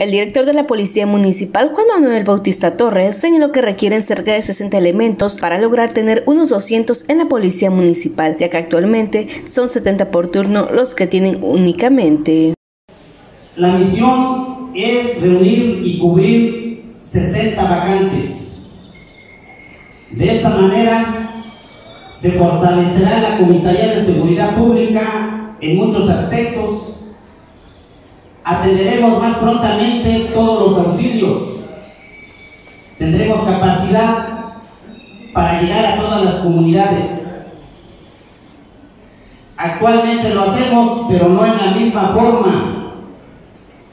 El director de la Policía Municipal, Juan Manuel Bautista Torres, señaló que requieren cerca de 60 elementos para lograr tener unos 200 en la Policía Municipal, ya que actualmente son 70 por turno los que tienen únicamente. La misión es reunir y cubrir 60 vacantes. De esta manera se fortalecerá la Comisaría de Seguridad Pública en muchos aspectos atenderemos más prontamente todos los auxilios. Tendremos capacidad para llegar a todas las comunidades. Actualmente lo hacemos, pero no en la misma forma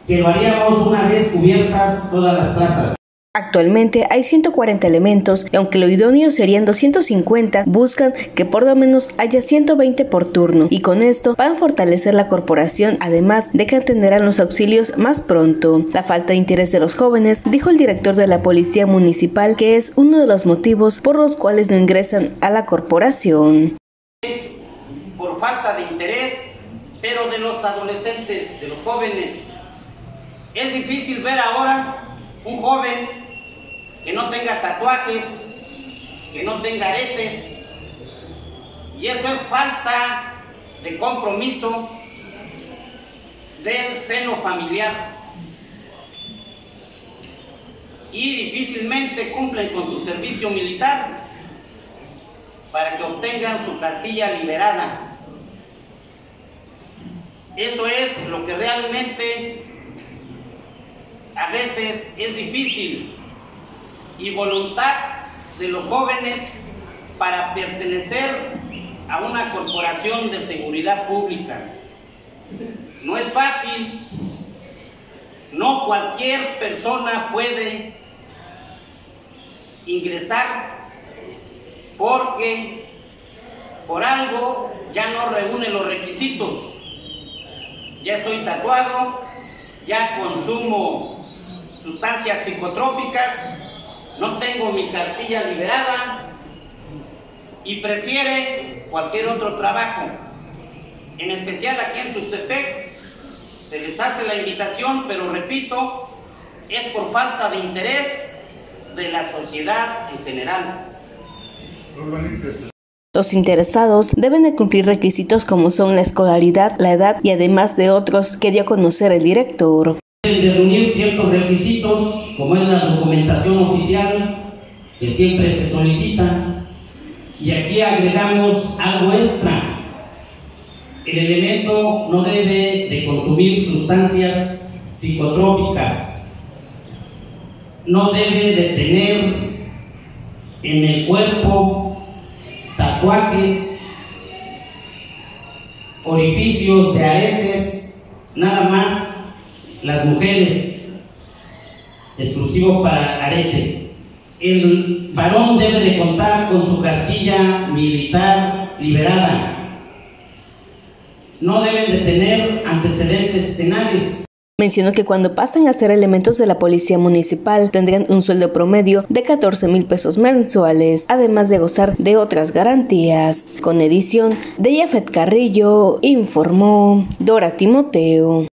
que lo haríamos una vez cubiertas todas las plazas. Actualmente hay 140 elementos y aunque lo idóneo serían 250, buscan que por lo menos haya 120 por turno y con esto van a fortalecer la corporación además de que atenderán los auxilios más pronto. La falta de interés de los jóvenes, dijo el director de la Policía Municipal, que es uno de los motivos por los cuales no ingresan a la corporación. Por falta de interés, pero de los adolescentes, de los jóvenes. Es difícil ver ahora un joven que no tenga tatuajes, que no tenga aretes. Y eso es falta de compromiso del seno familiar. Y difícilmente cumplen con su servicio militar para que obtengan su cartilla liberada. Eso es lo que realmente a veces es difícil y voluntad de los jóvenes para pertenecer a una corporación de seguridad pública. No es fácil, no cualquier persona puede ingresar porque por algo ya no reúne los requisitos. Ya estoy tatuado, ya consumo sustancias psicotrópicas, no tengo mi cartilla liberada y prefiere cualquier otro trabajo. En especial aquí en Tustepec se les hace la invitación, pero repito, es por falta de interés de la sociedad en general. Los interesados deben de cumplir requisitos como son la escolaridad, la edad y además de otros que dio a conocer el director de reunir ciertos requisitos, como es la documentación oficial, que siempre se solicita, y aquí agregamos algo extra. El elemento no debe de consumir sustancias psicotrópicas, no debe de tener en el cuerpo tatuajes, orificios de aretes, nada más las mujeres, exclusivo para aretes. El varón debe de contar con su cartilla militar liberada. No deben de tener antecedentes penales. Mencionó que cuando pasen a ser elementos de la policía municipal tendrán un sueldo promedio de 14 mil pesos mensuales, además de gozar de otras garantías. Con edición de Jafet Carrillo, informó Dora Timoteo.